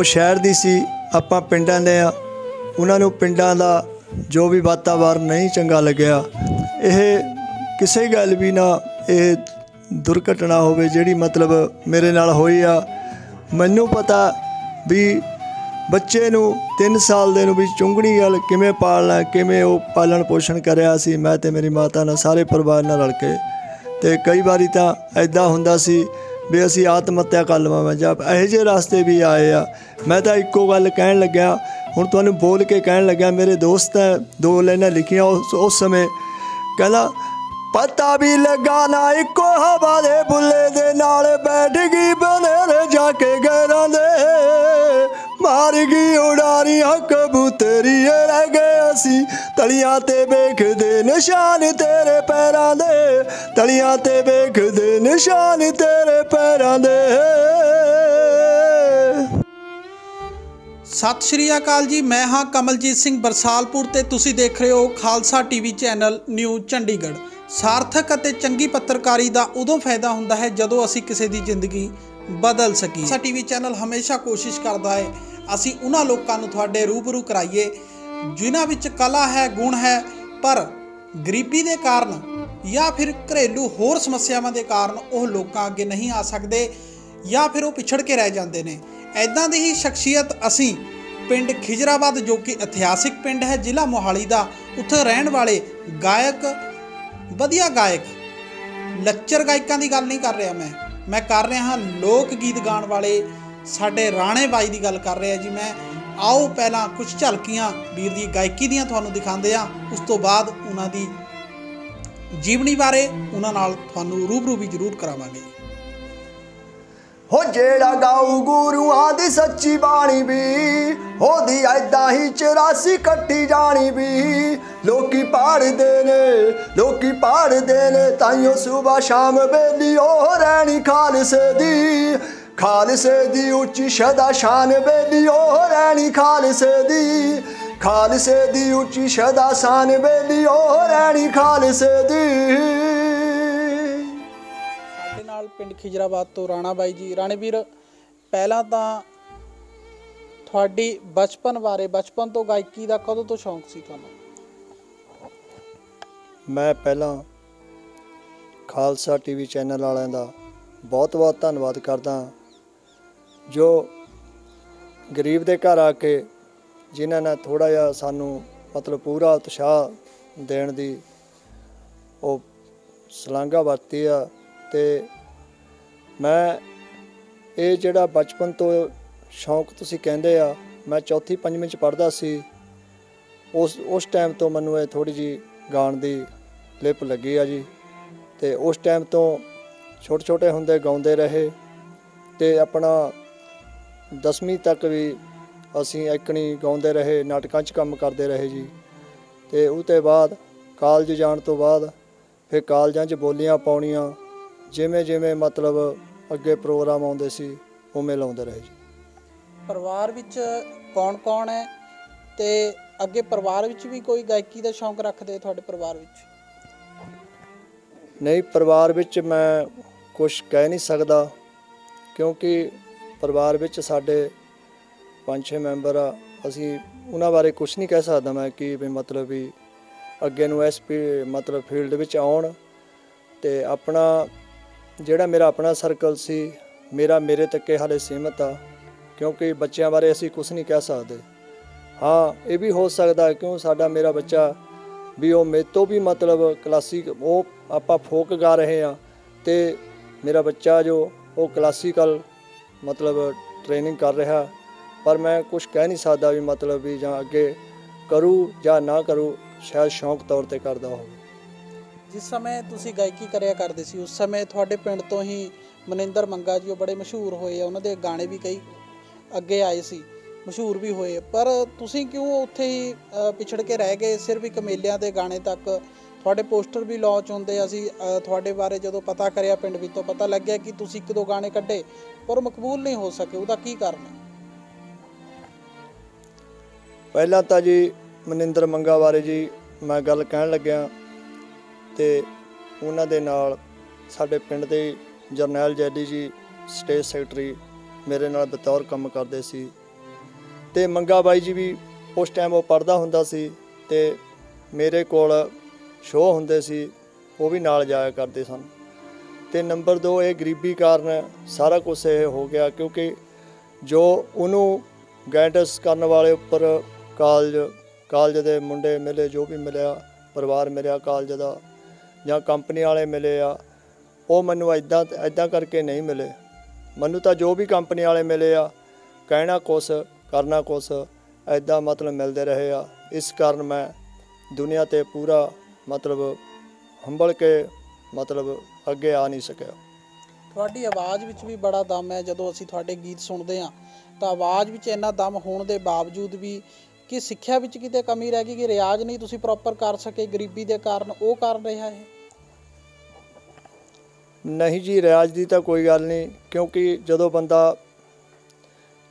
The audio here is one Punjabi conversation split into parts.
ਉਹ ਸ਼ਹਿਰ ਦੀ ਸੀ, ਆਪਾਂ ਪਿੰਡਾਂ ਦੇ ਆ। ਉਹਨਾਂ ਨੂੰ ਪਿੰਡਾਂ ਦਾ ਜੋ ਵੀ ਵਾਤਾਵਰਨ ਨਹੀਂ ਚੰਗਾ ਲੱਗਿਆ। ਇਹ ਕਿਸੇ ਗੱਲ ਵੀ ਨਾ ਇਹ ਦੁਰਘਟਨਾ ਹੋਵੇ ਜਿਹੜੀ ਮਤਲਬ ਮੇਰੇ ਨਾਲ ਹੋਈ ਆ। ਮੈਨੂੰ ਪਤਾ ਵੀ ਬੱਚੇ ਨੂੰ 3 ਸਾਲ ਦੇ ਨੂੰ ਵੀ ਚੁੰਗਣੀ ਗੱਲ ਕਿਵੇਂ ਪਾਲਣਾ, ਕਿਵੇਂ ਉਹ ਪਾਲਣ ਪੋਸ਼ਣ ਕਰਿਆ ਸੀ, ਮੈਂ ਤੇ ਮੇਰੀ ਮਾਤਾ ਨਾਲ ਸਾਰੇ ਪਰਿਵਾਰ ਨਾਲ ਰਲ ਕੇ। ਤੇ ਕਈ ਵਾਰੀ ਤਾਂ ਐਦਾਂ ਹੁੰਦਾ ਸੀ ਵੀ ਅਸੀਂ ਆਤਮ ਹੱਤਿਆ ਕਰ ਲਵਾਂਗੇ ਜਾਂ ਇਹੋ ਜਿਹੇ ਰਸਤੇ ਵੀ ਆਏ ਆ। ਮੈਂ ਤਾਂ ਇੱਕੋ ਗੱਲ ਕਹਿਣ ਲੱਗਿਆ, ਹੁਣ ਤੁਹਾਨੂੰ ਬੋਲ ਕੇ ਕਹਿਣ ਲੱਗਿਆ, ਮੇਰੇ ਦੋਸਤ ਹੈ, ਦੋ ਲਾਈਨਾਂ ਲਿਖੀਆਂ ਉਸ ਸਮੇਂ। ਕਹਿੰਦਾ, ਪਤਾ ਵੀ ਲੱਗਾ ਨਾ ਇੱਕੋ ਹਵਾ ਦੇ ਬੁੱਲੇ ਦੇ ਨਾਲ, ਬੈਠ ਗਈ ਬਨੇਰੇ ਜਾ ਕੇ ਗੈਰਾਂ ਦੇ। ਮਾਰ ਗਈ ਉਡਾਰੀਆਂ ਕਬੂਤਰੀਏ ਰਹਿ ਗਏ ਅਸੀਂ। ਤਲੀਆਂ ਤੇ ਵੇਖਦੇ ਨਿਸ਼ਾਨ ਤੇਰੇ ਪੈਰਾਂ ਦੇ। ਤਲੀਆਂ ਤੇ ਵੇਖਦੇ ਨਿਸ਼ਾਨ ਤੇਰੇ ਪੈਰਾਂ ਦੇ। ਸਤਿ ਸ਼੍ਰੀ ਅਕਾਲ ਜੀ, ਮੈਂ ਹਾਂ ਕਮਲਜੀਤ ਸਿੰਘ ਬਰਸਾਲਪੁਰ ਤੇ ਤੁਸੀਂ ਦੇਖ ਰਹੇ ਹੋ Khalsa TV channel new Chandigarh. ਸਾਰਥਕ ਅਤੇ ਚੰਗੀ ਪੱਤਰਕਾਰੀ ਦਾ ਉਦੋਂ ਫਾਇਦਾ ਹੁੰਦਾ ਹੈ ਜਦੋਂ ਅਸੀਂ ਕਿਸੇ ਦੀ ਜ਼ਿੰਦਗੀ ਬਦਲ ਸਕੀਏ। ਖਾਲਸਾ ਟੀਵੀ ਚੈਨਲ ਹਮੇਸ਼ਾ ਕੋਸ਼ਿਸ਼ ਕਰਦਾ ਹੈ ਅਸੀਂ ਉਹਨਾਂ ਲੋਕਾਂ ਨੂੰ ਤੁਹਾਡੇ ਰੂਬਰੂ ਕਰਾਈਏ, ਜਿਨ੍ਹਾਂ ਵਿੱਚ ਕਲਾ ਹੈ, ਗੁਣ ਹੈ, ਪਰ ਗਰੀਬੀ ਦੇ ਕਾਰਨ ਜਾਂ ਫਿਰ ਘਰੇਲੂ ਹੋਰ ਸਮੱਸਿਆਵਾਂ ਦੇ ਕਾਰਨ ਉਹ ਲੋਕਾਂ ਅੱਗੇ ਨਹੀਂ ਆ ਸਕਦੇ ਜਾਂ ਫਿਰ ਉਹ ਪਿਛੜ ਕੇ ਰਹਿ ਜਾਂਦੇ ਨੇ। ਐਦਾਂ ਦੀ ਹੀ ਸ਼ਖਸੀਅਤ ਅਸੀਂ ਪਿੰਡ ਖਿਜਰਾਬਾਦ ਜੋ ਕਿ ਇਤਿਹਾਸਿਕ ਪਿੰਡ ਹੈ, ਜ਼ਿਲ੍ਹਾ ਮੋਹਾਲੀ ਦਾ, ਉੱਥੇ ਰਹਿਣ ਵਾਲੇ ਗਾਇਕ, ਵਧੀਆ ਗਾਇਕ, ਲੱਚਰ ਗਾਇਕਾਂ ਦੀ ਗੱਲ ਨਹੀਂ ਕਰ ਰਿਹਾ ਮੈਂ। ਮੈਂ ਕਰ ਰਿਹਾ ਹਾਂ ਲੋਕ ਗੀਤ ਗਾਉਣ ਵਾਲੇ ਸਾਡੇ ਰਾਣੇ ਬਾਈ ਦੀ ਗੱਲ ਕਰ ਰਿਹਾ ਜੀ ਮੈਂ। ਆਓ ਪਹਿਲਾਂ ਕੁਝ ਝਲਕੀਆਂ ਵੀਰ ਦੀ ਗਾਇਕੀ ਦੀਆਂ ਤੁਹਾਨੂੰ ਦਿਖਾਉਂਦੇ ਆ। ਉਸ ਤੋਂ ਬਾਅਦ ਉਹਨਾਂ ਦੀ ਜੀਵਨੀ ਬਾਰੇ ਉਹਨਾਂ ਨਾਲ ਤੁਹਾਨੂੰ ਰੂਬਰੂ ਵੀ ਜ਼ਰੂਰ ਕਰਾਵਾਂਗੇ। ਹੋ ਜਿਹੜਾ ਗਾਉ ਗੁਰੂਆਂ ਦੀ ਸੱਚੀ ਬਾਣੀ ਵੀ, ਉਹਦੀ ਐਦਾਂ ਹੀ 84 ਕੱਟੀ ਜਾਣੀ ਵੀ। ਲੋਕੀ ਪਾੜਦੇ ਨੇ, ਲੋਕੀ ਪਾੜਦੇ ਨੇ, ਤਾਈਓ ਸਵੇਰ ਸ਼ਾਮ ਵੇਲੀ ਉਹ ਰਹਿਣੀ ਖਾਲਸੇ ਦੀ। ਖਾਲਸੇ ਦੀ ਉੱਚੀ ਸ਼ਦਾ ਸ਼ਾਨ ਵੇਲੀ ਉਹ ਰਹਿਣੀ ਖਾਲਸੇ ਦੀ। ਖਾਲਸੇ ਦੀ ਉੱਚੀ ਸ਼ਦਾ ਸ਼ਾਨ ਉਹ ਰਹਿਣੀ ਖਾਲਸੇ ਦੀ। ਸਾਡੇ ਨਾਲ ਪਿੰਡ ਖਿਜਰਾਬਾਦ ਤੋਂ ਰਾਣਾ ਬਾਈ ਜੀ। ਰਾਣੇ ਵੀਰ ਪਹਿਲਾਂ ਤਾਂ ਤੁਹਾਡੀ ਬਚਪਨ ਬਾਰੇ ਬਚਪਨ ਤੋਂ ਗਾਇਕੀ ਦਾ ਕਦੋਂ ਤੋਂ ਸ਼ੌਂਕ ਸੀ ਤੁਹਾਨੂੰ? ਮੈਂ ਪਹਿਲਾਂ ਖਾਲਸਾ ਟੀਵੀ ਚੈਨਲ ਵਾਲਿਆਂ ਦਾ ਬਹੁਤ ਬਹੁਤ ਧੰਨਵਾਦ ਕਰਦਾ ਹਾਂ, ਜੋ ਗਰੀਬ ਦੇ ਘਰ ਆ ਕੇ ਜਿਨ੍ਹਾਂ ਨੇ ਥੋੜਾ ਜਿਹਾ ਸਾਨੂੰ ਮਤਲਬ ਪੂਰਾ ਉਤਸ਼ਾਹ ਦੇਣ ਦੀ ਉਹ ਸਲਾਂਘਾ ਵਰਤੀ ਆ ਤੇ ਮੈਂ ਇਹ ਜਿਹੜਾ ਬਚਪਨ ਤੋਂ ਸ਼ੌਂਕ ਤੁਸੀਂ ਕਹਿੰਦੇ ਆ, ਮੈਂ ਚੌਥੀ ਪੰਜਵੀਂ ਚ ਪੜ੍ਹਦਾ ਸੀ, ਉਸ ਉਸ ਟਾਈਮ ਤੋਂ ਮੈਨੂੰ ਇਹ ਥੋੜੀ ਜੀ ਗਾਣ ਦੀ ਲਿਪ ਲੱਗੀ ਆ ਜੀ ਤੇ ਉਸ ਟਾਈਮ ਤੋਂ ਛੋਟੇ ਛੋਟੇ ਹੁੰਦੇ ਗਾਉਂਦੇ ਰਹੇ ਤੇ ਆਪਣਾ 10ਵੀਂ ਤੱਕ ਵੀ ਅਸੀਂ ਇਕਣੀ ਗਾਉਂਦੇ ਰਹੇ ਨਾਟਕਾਂ 'ਚ ਕੰਮ ਕਰਦੇ ਰਹੇ ਜੀ। ਤੇ ਉਹ ਤੋਂ ਬਾਅਦ ਕਾਲਜ ਜਾਣ ਤੋਂ ਬਾਅਦ ਫਿਰ ਕਾਲਜਾਂ 'ਚ ਬੋਲੀਆਂ ਪਾਉਣੀਆਂ ਜਿਵੇਂ ਜਿਵੇਂ ਮਤਲਬ ਅੱਗੇ ਪ੍ਰੋਗਰਾਮ ਆਉਂਦੇ ਸੀ ਉਵੇਂ ਲਾਉਂਦੇ ਰਹੇ ਜੀ। ਪਰਿਵਾਰ ਵਿੱਚ ਕੌਣ-ਕੌਣ ਹੈ ਤੇ ਅੱਗੇ ਪਰਿਵਾਰ ਵਿੱਚ ਵੀ ਕੋਈ ਗਾਇਕੀ ਦਾ ਸ਼ੌਂਕ ਰੱਖਦੇ ਤੁਹਾਡੇ ਪਰਿਵਾਰ ਵਿੱਚ? ਨਹੀਂ ਪਰਿਵਾਰ ਵਿੱਚ ਮੈਂ ਕੁਝ ਕਹਿ ਨਹੀਂ ਸਕਦਾ ਕਿਉਂਕਿ ਪਰਿਵਾਰ ਵਿੱਚ ਸਾਡੇ ਪੰਜ ਛੇ ਮੈਂਬਰ ਆ, ਅਸੀਂ ਉਹਨਾਂ ਬਾਰੇ ਕੁਝ ਨਹੀਂ ਕਹਿ ਸਕਦਾ ਮੈਂ ਕਿ ਵੀ ਮਤਲਬ ਵੀ ਅੱਗੇ ਨੂੰ ਇਸ ਫੀ- ਮਤਲਬ ਫੀਲਡ ਵਿੱਚ ਆਉਣ ਤੇ ਆਪਣਾ ਜਿਹੜਾ ਮੇਰਾ ਆਪਣਾ ਸਰਕਲ ਸੀ, ਮੇਰਾ ਮੇਰੇ ਤੱਕੇ ਹਾਲੇ ਸੀਮਤ ਆ, ਕਿਉਂਕਿ ਬੱਚਿਆਂ ਬਾਰੇ ਅਸੀਂ ਕੁਝ ਨਹੀਂ ਕਹਿ ਸਕਦੇ। ਹਾਂ, ਇਹ ਵੀ ਹੋ ਸਕਦਾ ਕਿਉਂ ਸਾਡਾ ਮੇਰਾ ਬੱਚਾ ਵੀ ਉਹ ਮੇਰੇ ਤੋਂ ਵੀ ਮਤਲਬ ਕਲਾਸਿਕ ਉਹ ਆਪਾਂ ਫੋਕ ਗਾ ਰਹੇ ਆ ਤੇ ਮੇਰਾ ਬੱਚਾ ਜੋ ਉਹ ਕਲਾਸੀਕਲ ਮਤਲਬ ਟ੍ਰੇਨਿੰਗ ਕਰ ਰਿਹਾ, ਪਰ ਮੈਂ ਕੁਝ ਕਹਿ ਨਹੀਂ ਸਕਦਾ ਵੀ ਮਤਲਬ ਵੀ ਜਾਂ ਅੱਗੇ ਕਰੂ ਜਾਂ ਨਾ ਕਰੂ, ਸ਼ਾਇਦ ਸ਼ੌਂਕ ਤੌਰ ਤੇ ਕਰਦਾ ਹੋਵੇ। ਜਿਸ ਸਮੇਂ ਤੁਸੀਂ ਗਾਇਕੀ ਕਰਿਆ ਕਰਦੇ ਸੀ, ਉਸ ਸਮੇਂ ਤੁਹਾਡੇ ਪਿੰਡ ਤੋਂ ਹੀ ਮਨਿੰਦਰ ਮੰਗਾ ਜੀ, ਉਹ ਬੜੇ ਮਸ਼ਹੂਰ ਹੋਏ ਆ, ਉਹਨਾਂ ਦੇ ਗਾਣੇ ਵੀ ਕਈ ਅੱਗੇ ਆਏ ਸੀ, ਮਸ਼ਹੂਰ ਵੀ ਹੋਏ ਪਰ ਤੁਸੀਂ ਕਿਉਂ ਉੱਥੇ ਹੀ ਪਿਛੜ ਕੇ ਰਹਿ ਗਏ? ਸਿਰਫ ਇੱਕ ਮੇਲਿਆਂ ਦੇ ਗਾਣੇ ਤੱਕ ਤੁਹਾਡੇ ਪੋਸਟਰ ਵੀ ਲਾਂਚ ਹੁੰਦੇ ਅਸੀਂ ਤੁਹਾਡੇ ਬਾਰੇ ਜਦੋਂ ਪਤਾ ਕਰਿਆ ਪਿੰਡ ਵਿੱਚੋਂ, ਪਤਾ ਲੱਗਿਆ ਕਿ ਤੁਸੀਂ ਇੱਕ ਦੋ ਗਾਣੇ ਕੱਢੇ ਪਰ ਮਕਬੂਲ ਨਹੀਂ ਹੋ ਸਕੇ, ਉਹਦਾ ਕੀ ਕਾਰਨ ਹੈ? ਪਹਿਲਾਂ ਤਾਂ ਜੀ ਮਨਿੰਦਰ ਮੰਗਾ ਬਾਰੇ ਜੀ ਮੈਂ ਗੱਲ ਕਹਿਣ ਲੱਗਿਆ ਤੇ ਉਹਨਾਂ ਦੇ ਨਾਲ ਸਾਡੇ ਪਿੰਡ ਦੇ ਜਰਨੈਲ ਜੈਦੀ ਜੀ, ਸਟੇਟ ਸੈਕਟਰੀ ਮੇਰੇ ਨਾਲ ਬਤੌਰ ਕੰਮ ਕਰਦੇ ਸੀ ਤੇ ਮੰਗਾ ਬਾਈ ਜੀ ਵੀ ਉਸ ਟਾਈਮ ਉਹ ਪੜਦਾ ਹੁੰਦਾ ਸੀ ਤੇ ਮੇਰੇ ਕੋਲ ਸ਼ੋਅ ਹੁੰਦੇ ਸੀ, ਉਹ ਵੀ ਨਾਲ ਜਾਇਆ ਕਰਦੇ ਸਨ। ਤੇ ਨੰਬਰ 2 ਇਹ ਗਰੀਬੀ ਕਾਰਨ ਸਾਰਾ ਕੁਝ ਇਹ ਹੋ ਗਿਆ ਕਿਉਂਕਿ ਜੋ ਉਹਨੂੰ ਗਾਈਡੈਂਸ ਕਰਨ ਵਾਲੇ ਉੱਪਰ ਕਾਲਜ ਕਾਲਜ ਦੇ ਮੁੰਡੇ ਮਿਲੇ, ਜੋ ਵੀ ਮਿਲਿਆ, ਪਰਿਵਾਰ ਮਿਲਿਆ ਕਾਲਜ ਦਾ ਜਾਂ ਕੰਪਨੀ ਵਾਲੇ ਮਿਲੇ ਆ, ਉਹ ਮੈਨੂੰ ਐਦਾਂ ਐਦਾਂ ਕਰਕੇ ਨਹੀਂ ਮਿਲੇ। ਮੈਨੂੰ ਤਾਂ ਜੋ ਵੀ ਕੰਪਨੀ ਵਾਲੇ ਮਿਲੇ ਆ, ਕਹਿਣਾ ਕੁਛ, ਕਰਨਾ ਕੁਛ ਐਦਾਂ ਮਤਲਬ ਮਿਲਦੇ ਰਹੇ ਆ। ਇਸ ਕਾਰਨ ਮੈਂ ਦੁਨੀਆ ਤੇ ਪੂਰਾ ਮਤਲਬ ਹੰਬਲ ਕੇ ਮਤਲਬ ਅੱਗੇ ਆ ਨਹੀਂ ਸਕਿਆ। ਤੁਹਾਡੀ ਆਵਾਜ਼ ਵਿੱਚ ਵੀ ਬੜਾ ਦਮ ਹੈ ਜਦੋਂ ਅਸੀਂ ਤੁਹਾਡੇ ਗੀਤ ਸੁਣਦੇ ਹਾਂ ਤਾਂ ਆਵਾਜ਼ ਵਿੱਚ ਇੰਨਾ ਦਮ ਹੋਣ ਦੇ ਬਾਵਜੂਦ ਵੀ ਕਿ ਸਿੱਖਿਆ ਵਿੱਚ ਕਿਤੇ ਕਮੀ ਰਹਿ ਗਈ ਕਿ ਰਿਆਜ਼ ਨਹੀਂ ਤੁਸੀਂ ਪ੍ਰੋਪਰ ਕਰ ਸਕੇ ਗਰੀਬੀ ਦੇ ਕਾਰਨ ਉਹ ਕਾਰਨ ਰਿਹਾ ਹੈ। ਨਹੀਂ ਜੀ ਰਿਆਜ਼ ਦੀ ਤਾਂ ਕੋਈ ਗੱਲ ਨਹੀਂ ਕਿਉਂਕਿ ਜਦੋਂ ਬੰਦਾ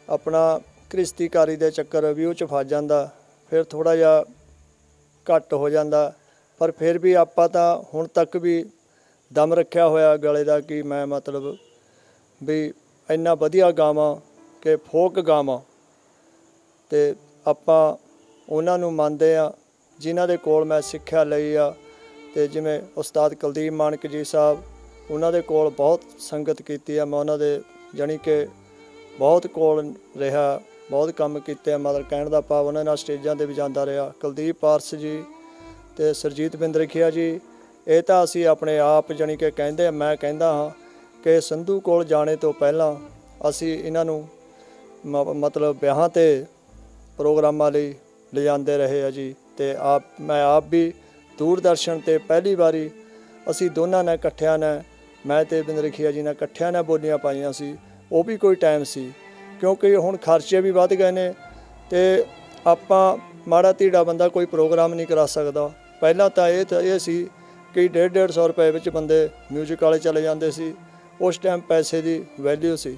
ਆਪਣਾ ਕ੍ਰਿਸ਼ਤੀਕਾਰੀ ਦੇ ਚੱਕਰ ਵੀ ਉਹ ਚ ਫਸ ਜਾਂਦਾ ਫਿਰ ਥੋੜਾ ਜਿਹਾ ਘੱਟ ਹੋ ਜਾਂਦਾ ਪਰ ਫਿਰ ਵੀ ਆਪਾਂ ਤਾਂ ਹੁਣ ਤੱਕ ਵੀ ਦਮ ਰੱਖਿਆ ਹੋਇਆ ਗਲੇ ਦਾ ਕਿ ਮੈਂ ਮਤਲਬ ਵੀ ਇੰਨਾ ਵਧੀਆ ਗਾਵਾਂ ਕਿ ਫੋਕ ਗਾਵਾਂ। ਤੇ ਆਪਾਂ ਉਹਨਾਂ ਨੂੰ ਮੰਨਦੇ ਆ ਜਿਨ੍ਹਾਂ ਦੇ ਕੋਲ ਮੈਂ ਸਿੱਖਿਆ ਲਈ ਆ। ਤੇ ਜਿਵੇਂ ਉਸਤਾਦ ਕੁਲਦੀਪ ਮਾਨਕ ਜੀ ਸਾਹਿਬ, ਉਹਨਾਂ ਦੇ ਕੋਲ ਬਹੁਤ ਸੰਗਤ ਕੀਤੀ ਆ। ਮੈਂ ਉਹਨਾਂ ਦੇ ਜਾਣੀ ਕਿ ਬਹੁਤ ਕੋਲ ਰਿਹਾ, ਬਹੁਤ ਕੰਮ ਕੀਤੇ ਆ। ਮਤਲਬ ਕਹਿਣ ਦਾ ਭਾਵ ਉਹਨਾਂ ਨਾਲ ਸਟੇਜਾਂ ਤੇ ਵੀ ਜਾਂਦਾ ਰਿਹਾ। ਕੁਲਦੀਪ ਪਾਰਸ ਜੀ ਤੇ ਸਰਜੀਤ ਬਿੰਦਰਖੀਆ ਜੀ ਇਹ ਤਾਂ ਅਸੀਂ ਆਪਣੇ ਆਪ ਜਾਣੀ ਕਿ ਕਹਿੰਦੇ ਮੈਂ ਕਹਿੰਦਾ ਹਾਂ ਕਿ ਸੰਧੂ ਕੋਲ ਜਾਣੇ ਤੋਂ ਪਹਿਲਾਂ ਅਸੀਂ ਇਹਨਾਂ ਨੂੰ ਮ- ਮਤਲਬ ਵਿਆਹਾਂ ਤੇ ਪ੍ਰੋਗਰਾਮਾਂ ਲਈ ਲਿਜਾਂਦੇ ਰਹੇ ਆ ਜੀ ਤੇ ਆਪ, ਮੈਂ ਆਪ ਵੀ ਦੂਰਦਰਸ਼ਨ ਤੇ ਪਹਿਲੀ ਵਾਰੀ ਅਸੀਂ ਦੋਨਾਂ ਨੇ ਇਕੱਠਿਆਂ ਨੇ, ਮੈਂ ਤੇ ਬਿੰਦਰਖੀਆ ਜੀ ਨੇ ਇਕੱਠਿਆਂ ਨੇ ਬੋਲੀਆਂ ਪਾਈਆਂ ਸੀ, ਉਹ ਵੀ ਕੋਈ ਟਾਈਮ ਸੀ ਕਿਉਂਕਿ ਹੁਣ ਖਰਚੇ ਵੀ ਵੱਧ ਗਏ ਨੇ ਤੇ ਆਪਾਂ ਮਾੜਾ ਧੀੜਾ ਬੰਦਾ ਕੋਈ ਪ੍ਰੋਗਰਾਮ ਨਹੀਂ ਕਰਾ ਸਕਦਾ। ਪਹਿਲਾਂ ਤਾਂ ਇਹ ਤਾਂ, ਇਹ ਸੀ ਕਿ 1.5 150 ਰੁਪਏ ਵਿੱਚ ਬੰਦੇ 뮤직 ਵਾਲੇ ਚਲੇ ਜਾਂਦੇ ਸੀ। ਉਸ ਟਾਈਮ ਪੈਸੇ ਦੀ ਵੈਲਿਊ ਸੀ।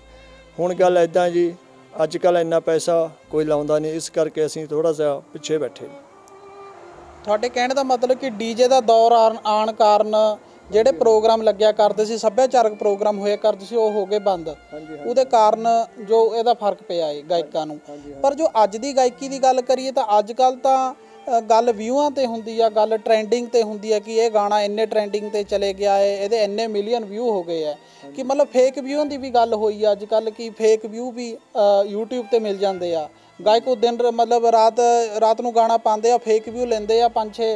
ਹੁਣ ਗੱਲ ਐਦਾਂ ਜੀ ਅੱਜ ਕੱਲ ਇੰਨਾ ਪੈਸਾ ਕੋਈ ਲਾਉਂਦਾ ਨਹੀਂ। ਇਸ ਕਰਕੇ ਅਸੀਂ ਥੋੜਾ ਜਿਹਾ ਪਿੱਛੇ ਬੈਠੇ। ਤੁਹਾਡੇ ਕਹਿਣ ਦਾ ਮਤਲਬ ਕਿ ਡੀਜੇ ਦਾ ਦੌਰ ਆਣ ਆਉਣ ਕਾਰਨ ਜਿਹੜੇ ਪ੍ਰੋਗਰਾਮ ਲੱਗਿਆ ਕਰਦੇ ਸੀ ਸੱਭਿਆਚਾਰਕ ਪ੍ਰੋਗਰਾਮ ਹੋਇਆ ਕਰਦੇ ਸੀ ਉਹ ਹੋ ਗਏ ਬੰਦ। ਉਹਦੇ ਕਾਰਨ ਜੋ ਇਹਦਾ ਫ਼ਰਕ ਪਿਆ ਹੈ ਗਾਇਕਾਂ ਨੂੰ। ਪਰ ਜੋ ਅੱਜ ਦੀ ਗਾਇਕੀ ਦੀ ਗੱਲ ਕਰੀਏ ਤਾਂ ਅੱਜ ਕੱਲ ਤਾਂ ਗੱਲ ਵਿਊਆਂ ਤੇ ਹੁੰਦੀ ਆ ਗੱਲ ਟ੍ਰੈਂਡਿੰਗ ਤੇ ਹੁੰਦੀ ਆ ਕਿ ਇਹ ਗਾਣਾ ਇੰਨੇ ਟ੍ਰੈਂਡਿੰਗ ਤੇ ਚਲੇ ਗਿਆ ਹੈ ਇਹਦੇ ਇੰਨੇ ਮਿਲੀਅਨ ਵਿਊ ਹੋ ਗਏ ਆ। ਕਿ ਮਤਲਬ ਫੇਕ ਵਿਊਆਂ ਦੀ ਵੀ ਗੱਲ ਹੋਈ ਆ ਅੱਜ ਕੱਲ ਕਿ ਫੇਕ ਵਿਊ ਵੀ ਅ, YouTube ਤੇ ਮਿਲ ਜਾਂਦੇ ਆ। ਗਾਇਕ ਉਹ ਦਿਨ ਮਤਲਬ ਰਾਤ ਰਾਤ ਨੂੰ ਗਾਣਾ ਪਾਉਂਦੇ ਆ ਫੇਕ ਵਿਊ ਲੈਂਦੇ ਆ 5-6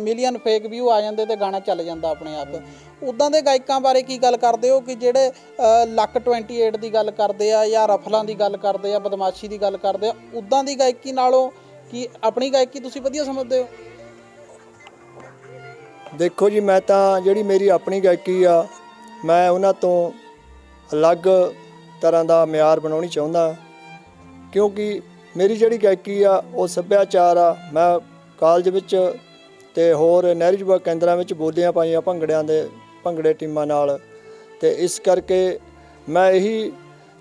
ਮਿਲੀਅਨ ਫੇਕ ਵਿਊ ਆ ਜਾਂਦੇ ਤੇ ਗਾਣਾ ਚੱਲ ਜਾਂਦਾ ਆਪਣੇ ਆਪ। ਉਦਾਂ ਦੇ ਗਾਇਕਾਂ ਬਾਰੇ ਕੀ ਗੱਲ ਕਰਦੇ ਹੋ ਕਿ ਜਿਹੜੇ ਅ, ਲੱਕ 28 ਦੀ ਗੱਲ ਕਰਦੇ ਆ ਜਾਂ ਰਫਲਾਂ ਦੀ ਗੱਲ ਕਰਦੇ ਆ ਬਦਮਾਸ਼ੀ ਦੀ ਗੱਲ ਕਰਦੇ ਆ ਉਦਾਂ ਦੀ ਗਾਇਕੀ ਨਾਲੋਂ ਕਿ ਆਪਣੀ ਗਾਇਕੀ ਤੁਸੀਂ ਵਧੀਆ ਸਮਝਦੇ ਹੋ? ਦੇਖੋ ਜੀ, ਮੈਂ ਤਾਂ ਜਿਹੜੀ ਮੇਰੀ ਆਪਣੀ ਗਾਇਕੀ ਆ, ਮੈਂ ਉਹਨਾਂ ਤੋਂ ਅਲੱਗ ਤਰ੍ਹਾਂ ਦਾ ਮਿਆਰ ਬਣਾਉਣੀ ਚਾਹੁੰਦਾ ਕਿਉਂਕਿ ਮੇਰੀ ਜਿਹੜੀ ਗਾਇਕੀ ਆ, ਉਹ ਸੱਭਿਆਚਾਰ ਆ। ਮੈਂ ਕਾਲਜ ਵਿੱਚ ਤੇ ਹੋਰ ਨਹਿਰੂ ਯੁਵਾ ਕੇਂਦਰਾਂ ਵਿੱਚ ਬੋਲੀਆਂ ਪਾਈਆਂ ਭੰਗੜਿਆਂ ਦੇ, ਭੰਗੜੇ ਟੀਮਾਂ ਨਾਲ। ਤੇ ਇਸ ਕਰਕੇ ਮੈਂ ਇਹੀ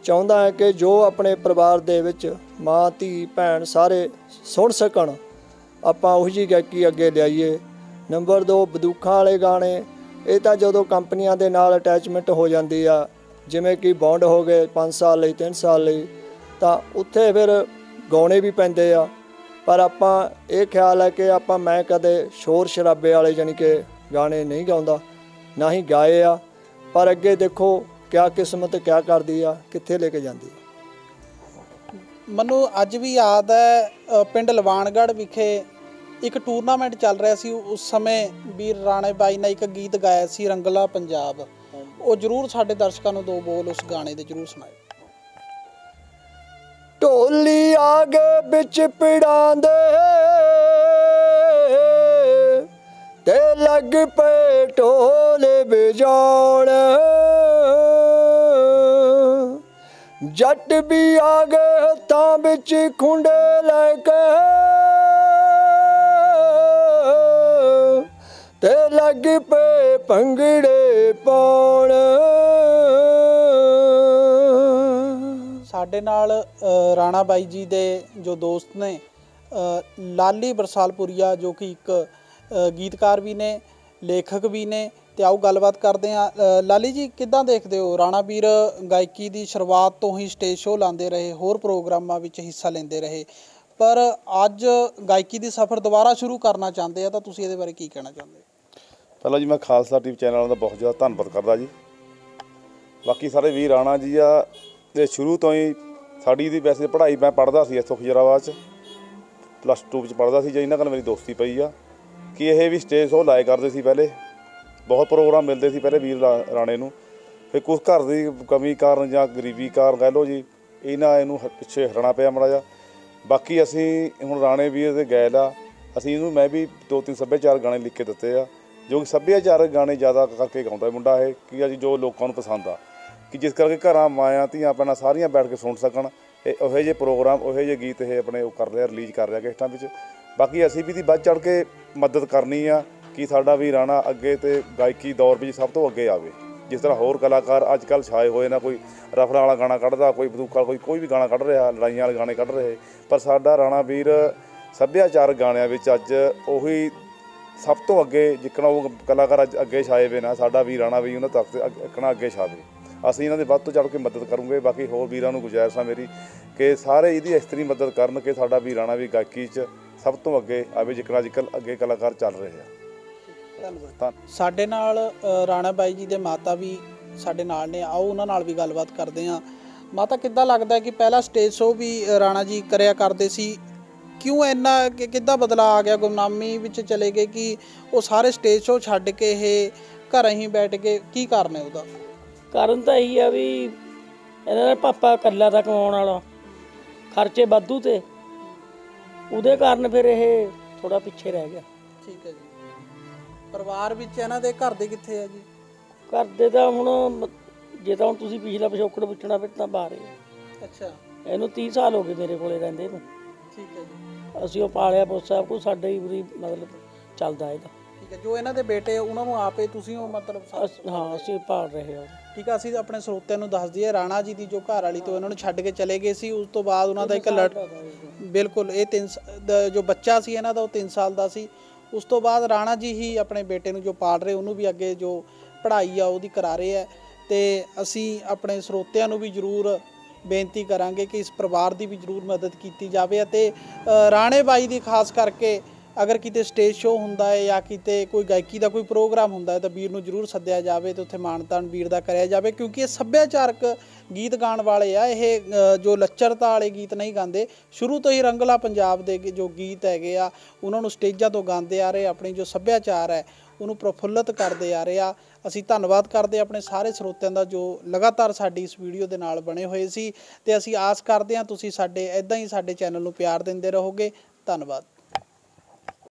ਚਾਹੁੰਦਾ ਹਾਂ ਕਿ ਜੋ ਆਪਣੇ ਪਰਿਵਾਰ ਦੇ ਵਿੱਚ ਮਾਂ, ਧੀ, ਭੈਣ ਸਾਰੇ ਸੁਣ ਸਕਣ, ਆਪਾਂ ਉਹੀ ਜਿਹੀ ਗਾਇਕੀ ਅੱਗੇ ਲਿਆਈਏ। ਨੰਬਰ 2 ਬਦੂਖਾਂ ਵਾਲੇ ਗਾਣੇ। ਇਹ ਤਾਂ ਜਦੋਂ ਕੰਪਨੀਆਂ ਦੇ ਨਾਲ ਅਟੈਚਮੈਂਟ ਹੋ ਜਾਂਦੀ ਆ, ਜਿਵੇਂ ਕਿ ਬੌਂਡ ਹੋ ਗਏ 5 ਸਾਲ ਲਈ 3 ਸਾਲ ਲਈ, ਤਾਂ ਉੱਥੇ ਫਿਰ ਗਾਉਣੇ ਵੀ ਪੈਂਦੇ ਆ। ਪਰ ਆਪਾਂ ਇਹ ਖਿਆਲ ਹੈ ਕਿ ਆਪਾਂ ਮੈਂ ਕਦੇ ਸ਼ੋਰ ਸ਼ਰਾਬੇ ਵਾਲੇ ਜਾਣੀ ਕਿ ਗਾਣੇ ਨਹੀਂ ਗਾਉਂਦਾ, ਨਾ ਹੀ ਗਾਏ ਆ। ਪਰ ਅੱਗੇ ਦੇਖੋ ਕਿਆ ਕਿਸਮਤ ਕਿਆ ਕਰਦੀ ਆ ਕਿੱਥੇ ਲੈ ਕੇ ਜਾਂਦੀ ਆ। ਮੈਨੂੰ ਅੱਜ ਵੀ ਯਾਦ ਹੈ ਅ, ਪਿੰਡ ਲਵਾਨਗੜ੍ਹ ਵਿਖੇ ਇੱਕ ਟੂਰਨਾਮੈਂਟ ਚੱਲ ਰਿਹਾ ਸੀ। ਉਸ ਸਮੇਂ ਵੀਰ ਰਾਣੇ ਬਾਈ ਨੇ ਇੱਕ ਗੀਤ ਗਾਇਆ ਸੀ ਰੰਗਲਾ ਪੰਜਾਬ। ਉਹ ਜਰੂਰ ਸਾਡੇ ਦਰਸ਼ਕਾਂ ਨੂੰ ਦੋ ਬੋਲ ਉਸ ਗਾਣੇ ਦੇ ਜਰੂਰ ਸੁਣਾਏ ਢੋਲੀ ਆਗੇ ਵਿੱਚ ਪਿੜਾਂ ਦੇ ਤੇ ਲੱਗ ਪਏ ਢੋਲੇ ਵਜਾਉਣ। ਜੱਟ ਵੀ ਆ ਗਏ ਹੱਥਾਂ ਵਿੱਚ ਖੁੰਡੇ ਲੈ ਕੇ। ਤੇ ਲੱਗ ਪਏ ਭੰਗੜੇ ਪਾਉਣ। ਸਾਡੇ ਨਾਲ ਰਾਣਾ ਬਾਈ ਜੀ ਦੇ ਜੋ ਦੋਸਤ ਨੇ ਲਾਲੀ ਬਰਸਾਲਪੁਰੀਆ ਜੋ ਕਿ ਇੱਕ ਗੀਤਕਾਰ ਵੀ ਨੇ, ਲੇਖਕ ਵੀ ਨੇ ਤੇ ਆਓ ਗੱਲਬਾਤ ਕਰਦੇ ਹਾਂ। ਲਾਲੀ ਜੀ, ਕਿੱਦਾਂ ਦੇਖਦੇ ਹੋ? ਰਾਣਾ ਵੀਰ ਗਾਇਕੀ ਦੀ ਸ਼ੁਰੂਆਤ ਤੋਂ ਹੀ ਸਟੇਜ ਸ਼ੋਅ ਲਾਉਂਦੇ ਰਹੇ, ਹੋਰ ਪ੍ਰੋਗਰਾਮਾਂ ਵਿੱਚ ਹਿੱਸਾ ਲੈਂਦੇ ਰਹੇ। ਪਰ ਅੱਜ ਗਾਇਕੀ ਦੀ ਸਫ਼ਰ ਦੁਬਾਰਾ ਸ਼ੁਰੂ ਕਰਨਾ ਚਾਹੁੰਦੇ ਆ ਤਾਂ ਤੁਸੀਂ ਇਹਦੇ ਬਾਰੇ ਕੀ ਕਹਿਣਾ ਚਾਹੁੰਦੇ ਹੋ? ਪਹਿਲਾਂ ਜੀ ਮੈਂ ਖਾਲਸਾ ਟੀਵੀ ਚੈਨਲ ਵਾਲਿਆਂ ਦਾ ਬਹੁਤ ਜ਼ਿਆਦਾ ਧੰਨਵਾਦ ਕਰਦਾ ਜੀ। ਬਾਕੀ ਸਾਰੇ ਵੀਰ ਰਾਣਾ ਜੀ ਆ ਇਹ ਸ਼ੁਰੂ ਤੋਂ ਹੀ ਸਾਡੀ ਦੀ ਵੈਸੇ ਪੜ੍ਹਾਈ ਮੈਂ ਪੜ੍ਹਦਾ ਸੀ ਇੱਥੋਂ ਖਜਰਾਬਾਦ ਚ। ਪਲੱਸ 2 ਵਿੱਚ ਪੜ੍ਹਦਾ ਸੀ ਜੇ ਇਹਨਾਂ ਨਾਲ ਮੇਰੀ ਦੋਸਤੀ ਪਈ ਆ। ਕਿ ਇਹ ਵੀ ਸਟੇਜ ਸ਼ੋਅ ਲਾਏ ਕਰਦੇ ਸੀ ਪਹਿਲੇ। ਬਹੁਤ ਪ੍ਰੋਗਰਾਮ ਮਿਲਦੇ ਸੀ ਪਹਿਲੇ ਵੀਰ ਰਾ- ਰਾਣੇ ਨੂੰ। ਫਿਰ ਕੁਝ ਘਰ ਦੀ ਕਮੀ ਕਾਰਨ ਜਾਂ ਗਰੀਬੀ ਕਾਰਨ ਕਹਿ ਲਓ ਜੀ, ਇਹਨਾਂ ਇਹਨੂੰ ਪਿੱਛੇ ਹਟਣਾ ਪਿਆ ਮਾੜਾ ਜਿਹਾ। ਬਾਕੀ ਅਸੀਂ ਹੁਣ ਰਾਣੇ ਵੀਰ ਦੇ ਗੈਲ ਆ ਅਸੀਂ ਇਹਨੂੰ ਮੈਂ ਵੀ ਦੋ ਤਿੰਨ ਸੱਭਿਆਚਾਰ ਗਾਣੇ ਲਿਖ ਕੇ ਦਿੱਤੇ ਆ, ਜੋ ਕਿ ਸੱਭਿਆਚਾਰਕ ਗਾਣੇ ਜ਼ਿਆਦਾ ਕਰਕੇ ਗਾਉਂਦਾ ਮੁੰਡਾ ਇਹ, ਕਿ ਜੀ ਜੋ ਲੋਕਾਂ ਨੂੰ ਪਸੰਦ ਆ। ਕਿ ਜਿਸ ਕਰਕੇ ਘਰਾਂ ਮਾਇਆ ਧੀਆਂ ਭੈਣਾਂ ਸਾਰੀਆਂ ਬੈਠ ਕੇ ਸੁਣ ਸਕਣ, ਇਹ ਉਹੋ ਜਿਹੇ ਪ੍ਰੋਗਰਾਮ, ਉਹੋ ਜਿਹੇ ਗੀਤ ਇਹ ਆਪਣੇ ਉਹ ਕਰ ਰਿਹਾ ਰਿਲੀਜ਼ ਕਰ ਰਿਹਾ ਕਿਸ਼ਤਾਂ ਵਿੱਚ। ਬਾਕੀ ਅਸੀਂ ਵੀ ਦੀ ਵੱਧ ਚੜ ਕੇ ਮਦਦ ਕਰਨੀ ਆ ਕਿ ਸਾਡਾ ਵੀ ਰਾਣਾ ਅੱਗੇ ਤੇ ਗਾਇਕੀ ਦੌਰ ਵਿੱਚ ਸਭ ਤੋਂ ਅੱਗੇ ਆਵੇ। ਜਿਸ ਤਰ੍ਹਾਂ ਹੋਰ ਕਲਾਕਾਰ ਅੱਜ ਕੱਲ੍ਹ ਛਾਏ ਹੋਏ ਨਾ, ਕੋਈ ਰਫਲਾਂ ਵਾਲਾ ਗਾਣਾ ਕੱਢਦਾ, ਕੋਈ ਬਦੂਕਾ ਕੋਈ ਕੋਈ ਵੀ ਗਾਣਾ ਕੱਢ ਰਿਹਾ, ਲੜਾਈਆਂ ਵਾਲੇ ਗਾਣੇ ਕੱਢ ਰਹੇ। ਪਰ ਸਾਡਾ ਰਾਣਾ ਵੀਰ ਸੱਭਿਆਚਾਰਕ ਗਾਣਿਆਂ ਵਿੱਚ ਅੱਜ ਉਹੀ ਸਭ ਤੋਂ ਅੱਗੇ, ਜਿੱਕਣਾ ਉਹ ਕਲਾਕਾਰ ਅੱਜ ਅੱਗੇ ਛਾਏ ਵੇ ਨਾ, ਸਾਡਾ ਵੀ ਰਾਣਾ ਵੀ ਉਹਨਾਂ ਤੱਕ ਅੱਕਣਾ ਅੱਗੇ ਛਾਵੇ। ਅਸੀਂ ਇਹਨਾਂ ਦੇ ਵੱਧ ਤੋਂ ਚੜ੍ਹ ਕੇ ਮਦਦ ਕਰੂੰਗੇ। ਬਾਕੀ ਹੋਰ ਵੀਰਾਂ ਨੂੰ ਗੁਜ਼ਾਰਿਸ਼ ਆ ਮੇਰੀ ਕਿ ਸਾਰੇ ਇਹਦੀ ਇਸ ਤਰ੍ਹਾਂ ਮਦਦ ਕਰਨ ਕਿ ਸਾਡਾ ਵੀ ਰਾਣਾ ਵੀ ਗਾਇਕੀ 'ਚ ਸਭ ਤੋਂ ਅੱਗੇ ਆਵੇ, ਜਿੱਕਣਾ ਅੱਜ ਕੱਲ੍ਹ ਅੱਗੇ ਕਲਾਕਾਰ ਚੱਲ ਰਹੇ ਆ। ਧੰਨਵਾਦ। ਸਾਡੇ ਨਾਲ ਰਾਣਾ ਬਾਈ ਜੀ ਦੇ ਮਾਤਾ ਵੀ ਸਾਡੇ ਨਾਲ ਨੇ। ਆਓ ਉਹਨਾਂ ਨਾਲ ਵੀ ਗੱਲਬਾਤ ਕਰਦੇ ਹਾਂ। ਮਾਤਾ ਕਿੱਦਾਂ ਲੱਗਦਾ ਹੈ ਕਿ ਪਹਿਲਾ ਸਟੇਜ ਸ਼ੋਅ ਵੀ ਰਾਣਾ ਜੀ ਕਰਿਆ ਕਰਦੇ ਸੀ? ਕਿਉਂ ਇੰਨਾ ਕਿ ਕਿੱਦਾਂ ਬਦਲਾ ਆ ਗਿਆ? ਗੁਮਨਾਮੀ ਵਿੱਚ ਚਲੇ ਗਏ ਕਿ ਉਹ ਸਾਰੇ ਸਟੇਜ ਸ਼ੋਅ ਛੱਡ ਕੇ ਇਹ ਘਰ ਹੀ ਬੈਠ ਕੇ ਕੀ ਕਾਰਨ ਹੈ ਉਹਦਾ? ਕਾਰਨ ਤਾਂ ਇਹੀ ਆ ਵੀ ਇਹਨਾਂ ਦਾ ਪਾਪਾ ਇਕੱਲਾ ਤਾਂ ਕਮਾਉਣ ਵਾਲਾ ਖਰਚੇ ਵਾਧੂ ਤੇ। ਉਹਦੇ ਕਾਰਨ ਫਿਰ ਇਹ ਥੋੜਾ ਪਿੱਛੇ ਰਹਿ ਗਿਆ। ਠੀਕ ਹੈ ਜੀ। ਪਰਿਵਾਰ ਵਿੱਚ ਇਹਨਾਂ ਦੇ ਘਰ ਦੇ ਕਿੱਥੇ ਆ ਜੀ? ਘਰ ਦੇ ਤਾਂ ਹੁਣ ਮ- ਜੇ ਤਾਂ ਹੁਣ ਤੁਸੀਂ ਪਿਛਲਾ ਪਿਛੋਕੜ ਪੁੱਛਣਾ ਫਿਰ ਤਾਂ ਬਾਹਰ ਹੈ ਅੱਛਾ। ਇਹਨੂੰ 30 ਸਾਲ ਹੋ ਗਏ ਮੇਰੇ ਕੋਲੇ ਰਹਿੰਦੇ ਨੂੰ। ਠੀਕ ਹੈ ਜੀ। ਅਸੀਂ ਉਹ ਪਾਲਿਆ ਪੋਸਿਆ ਕੋ ਸਾਡੇ ਹੀ ਪੂਰੀ ਮਤਲਬ ਚੱਲਦਾ ਇਹਦਾ। ਠੀਕ ਹੈ ਜੋ ਇਹਨਾਂ ਦੇ ਬੇਟੇ ਉਹਨਾਂ ਨੂੰ ਆਪੇ ਤੁਸੀਂ ਉਹ ਮਤਲਬ ਸਾ- ਅਸ- ਹਾਂ ਅਸੀਂ ਪਾਲ ਰਹੇ ਹਾਂ। ਠੀਕ ਆ ਅਸੀਂ ਆਪਣੇ ਸਰੋਤਿਆਂ ਨੂੰ ਦੱਸ ਦਈਏ ਰਾਣਾ ਜੀ ਦੀ ਜੋ ਘਰ ਵਾਲੀ ਤੋਂ ਇਹਨਾਂ ਨੂੰ ਛੱਡ ਕੇ ਚਲੇ ਗਏ ਸੀ ਉਸ ਤੋਂ ਬਾਅਦ ਉਹਨਾਂ ਦਾ ਇੱਕ ਲੜ ਬਿਲਕੁਲ ਇਹ ਤਿੰਨ ਸ- ਦਾ ਜੋ ਬੱਚਾ ਸੀ ਇਹਨਾਂ ਦਾ ਉਹ 3 ਸਾਲ ਦਾ ਸੀ। ਉਸ ਤੋਂ ਬਾਅਦ ਰਾਣਾ ਜੀ ਹੀ ਆਪਣੇ ਬੇਟੇ ਨੂੰ ਜੋ ਪਾਲ ਰਹੇ, ਉਹਨੂੰ ਵੀ ਅੱਗੇ ਜੋ ਪੜ੍ਹਾਈ ਆ ਉਹਦੀ ਕਰਾ ਰਹੇ ਆ। ਤੇ ਅਸੀਂ ਆਪਣੇ ਸਰੋਤਿਆਂ ਨੂੰ ਵੀ ਜ਼ਰੂਰ ਬੇਨਤੀ ਕਰਾਂਗੇ ਕਿ ਇਸ ਪਰਿਵਾਰ ਦੀ ਵੀ ਜ਼ਰੂਰ ਮਦਦ ਕੀਤੀ ਜਾਵੇ ਅਤੇ ਰਾਣੇ ਬਾਈ ਦੀ ਖਾਸ ਕਰਕੇ ਅਗਰ ਕਿਤੇ ਸਟੇਜ ਸ਼ੋਅ ਹੁੰਦਾ ਹੈ ਜਾਂ ਕਿਤੇ ਕੋਈ ਗਾਇਕੀ ਦਾ ਕੋਈ ਪ੍ਰੋਗਰਾਮ ਹੁੰਦਾ ਹੈ ਤਾਂ ਵੀਰ ਨੂੰ ਜ਼ਰੂਰ ਸੱਦਿਆ ਜਾਵੇ ਤੇ ਉੱਥੇ ਮਾਨਤਾਨ ਵੀਰ ਦਾ ਕਰਿਆ ਜਾਵੇ, ਕਿਉਂਕਿ ਇਹ ਸੱਭਿਆਚਾਰਕ ਗੀਤ ਗਾਉਣ ਵਾਲੇ ਆ, ਇਹ ਜੋ ਲੱਚਰਤਾ ਵਾਲੇ ਗੀਤ ਨਹੀਂ ਗਾਉਂਦੇ, ਸ਼ੁਰੂ ਤੋਂ ਹੀ ਰੰਗਲਾ ਪੰਜਾਬ ਦੇ ਜੋ ਗੀਤ ਹੈਗੇ ਆ, ਉਹਨਾਂ ਨੂੰ ਸਟੇਜਾਂ ਤੋਂ ਗਾਉਂਦੇ ਆ ਰਹੇ, ਆਪਣੀ ਜੋ ਸੱਭਿਆਚਾਰ ਹੈ, ਉਹਨੂੰ ਪ੍ਰਫੁੱਲਤ ਕਰਦੇ ਆ ਰਹੇ ਆ। ਅਸੀਂ ਧੰਨਵਾਦ ਕਰਦੇ ਆਪਣੇ ਸਾਰੇ ਸਰੋਤਿਆਂ ਦਾ ਜੋ ਲਗਾਤਾਰ ਸਾਡੀ ਇਸ ਵੀਡੀਓ ਦੇ ਨਾਲ ਬਣੇ ਹੋਏ ਸੀ, ਤੇ ਅਸੀਂ ਆਸ ਕਰਦੇ ਹਾਂ ਤੁਸੀਂ ਸਾਡੇ ਇਦਾਂ ਹੀ ਸਾਡੇ ਚੈਨਲ ਨੂੰ ਪਿਆਰ ਦਿੰਦੇ ਰਹੋਗੇ। ਧੰਨਵਾਦ।